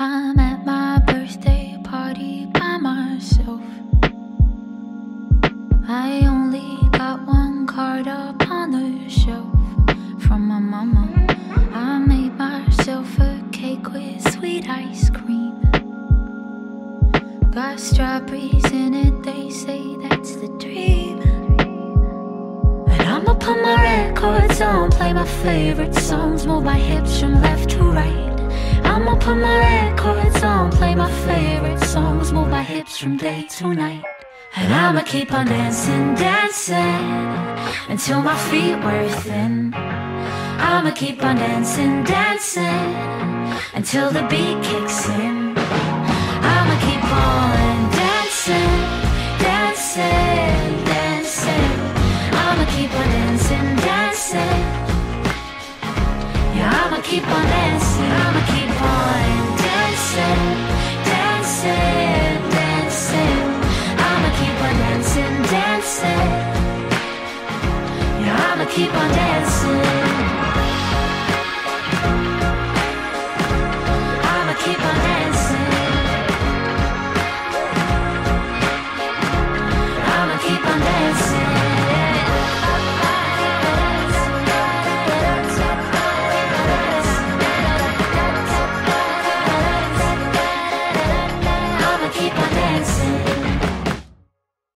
I'm at my birthday party by myself. I only got one card up on the shelf from my mama. I made myself a cake with sweet ice cream. Got strawberries in it, they say that's the dream. And I'ma put my records on, play my favorite songs, move my hips from left to right. I'ma put my records on, play my favorite songs, move my hips from day to night. And I'ma keep on dancing, dancing until my feet wear thin. I'ma keep on dancing, dancing until the beat kicks in. I'ma keep on dancing, dancing, dancing, dancing. I'ma keep on dancing, dancing. Yeah, I'ma keep on dancing.